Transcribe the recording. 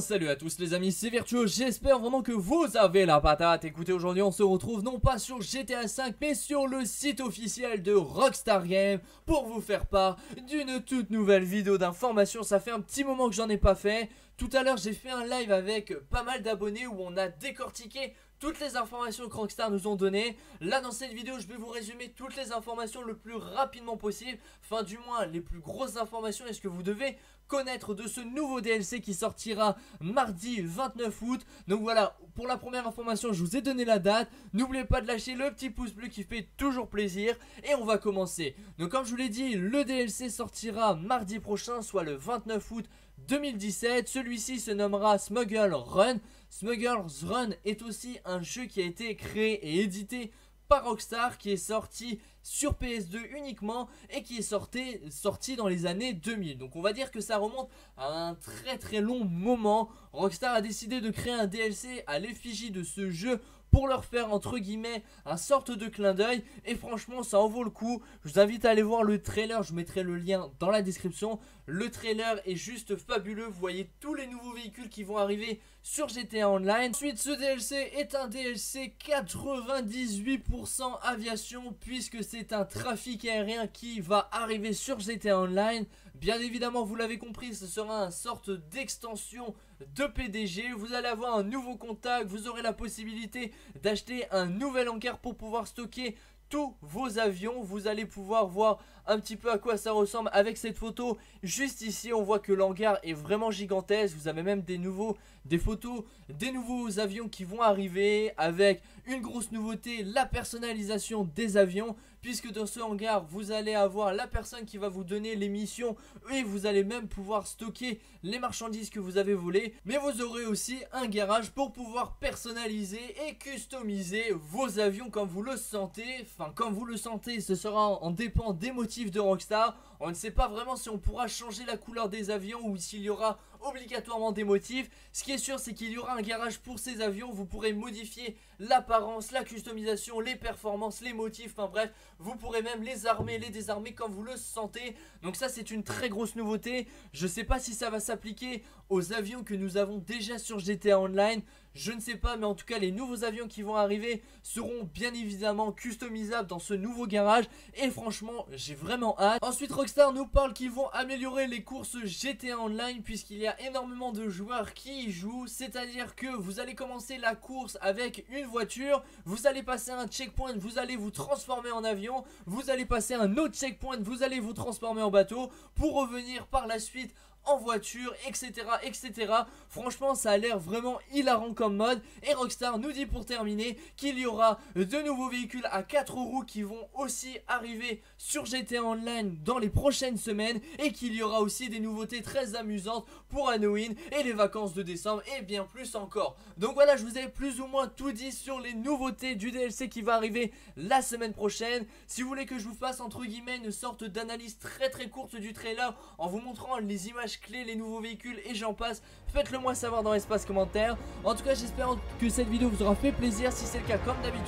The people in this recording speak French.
salut à tous les amis, c'est Virtuo, j'espère vraiment que vous avez la patate. Écoutez aujourd'hui on se retrouve non pas sur GTA 5 mais sur le site officiel de Rockstar Games Pour vous faire part d'une toute nouvelle vidéo d'information, ça fait un petit moment que j'en ai pas fait. Tout à l'heure j'ai fait un live avec pas mal d'abonnés où on a décortiqué toutes les informations que Rockstar nous ont données. Là dans cette vidéo je vais vous résumer toutes les informations le plus rapidement possible. Enfin du moins les plus grosses informations et ce que vous devez connaître de ce nouveau DLC qui sortira mardi 29 août. Donc voilà, pour la première information, je vous ai donné la date. N'oubliez pas de lâcher le petit pouce bleu qui fait toujours plaisir. Et on va commencer. Donc comme je vous l'ai dit, le DLC sortira mardi prochain, soit le 29 août 2017. Celui-ci se nommera Smuggle Run. Smuggler's Run est aussi un jeu qui a été créé et édité par Rockstar qui est sorti sur PS2 uniquement et qui est sorti, sorti dans les années 2000. Donc on va dire que ça remonte à un très très long moment. Rockstar a décidé de créer un DLC à l'effigie de ce jeu pour leur faire entre guillemets un sorte de clin d'œil et franchement ça en vaut le coup. Je vous invite à aller voir le trailer, je mettrai le lien dans la description. Le trailer est juste fabuleux, vous voyez tous les nouveaux véhicules qui vont arriver sur GTA Online. Ensuite ce DLC est un DLC 98% aviation puisque c'est un trafic aérien qui va arriver sur GTA Online. Bien évidemment vous l'avez compris ce sera une sorte d'extension de PDG. Vous allez avoir un nouveau contact, vous aurez la possibilité d'acheter un nouvel hangar pour pouvoir stocker tous vos avions. Vous allez pouvoir voir un petit peu à quoi ça ressemble avec cette photo. Juste ici, on voit que l'hangar est vraiment gigantesque. Vous avez même des nouveaux, des photos, des nouveaux avions qui vont arriver avec une grosse nouveauté, la personnalisation des avions. Puisque dans ce hangar, vous allez avoir la personne qui va vous donner les missions et vous allez même pouvoir stocker les marchandises que vous avez volées. Mais vous aurez aussi un garage pour pouvoir personnaliser et customiser vos avions comme vous le sentez. Enfin, comme vous le sentez, ce sera en dépend des motifs de Rockstar. On ne sait pas vraiment si on pourra changer la couleur des avions ou s'il y aura obligatoirement des motifs. Ce qui est sûr, c'est qu'il y aura un garage pour ces avions. Vous pourrez modifier l'apparence, la customisation, les performances, les motifs. Enfin bref, vous pourrez même les armer, les désarmer comme vous le sentez. Donc ça, c'est une très grosse nouveauté. Je ne sais pas si ça va s'appliquer aux avions que nous avons déjà sur GTA Online. Je ne sais pas, mais en tout cas, les nouveaux avions qui vont arriver seront bien évidemment customisables dans ce nouveau garage. Et franchement, j'ai vraiment hâte. Ensuite, Rockstar nous parle qu'ils vont améliorer les courses GTA Online puisqu'il y a énormément de joueurs qui y jouent. C'est-à-dire que vous allez commencer la course avec une voiture, vous allez passer un checkpoint, vous allez vous transformer en avion, vous allez passer un autre checkpoint, vous allez vous transformer en bateau pour revenir par la suite en voiture, etc. etc. Franchement, ça a l'air vraiment hilarant comme mode. Et Rockstar nous dit pour terminer qu'il y aura de nouveaux véhicules à 4 roues qui vont aussi arriver sur GTA Online dans les prochaines semaines. Et qu'il y aura aussi des nouveautés très amusantes pour Halloween et les vacances de décembre et bien plus encore. Donc voilà, je vous ai plus ou moins tout dit sur les nouveautés du DLC qui va arriver la semaine prochaine. Si vous voulez que je vous fasse entre guillemets une sorte d'analyse très très courte du trailer en vous montrant les images clés, les nouveaux véhicules et j'en passe, faites-le moi savoir dans l'espace commentaire. En tout cas, j'espère que cette vidéo vous aura fait plaisir. Si c'est le cas, comme d'habitude,